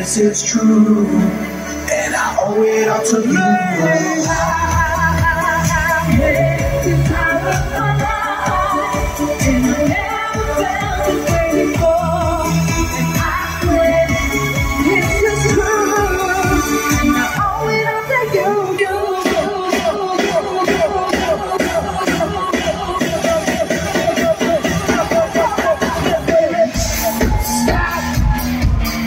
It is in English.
it's true. And I owe it all to you.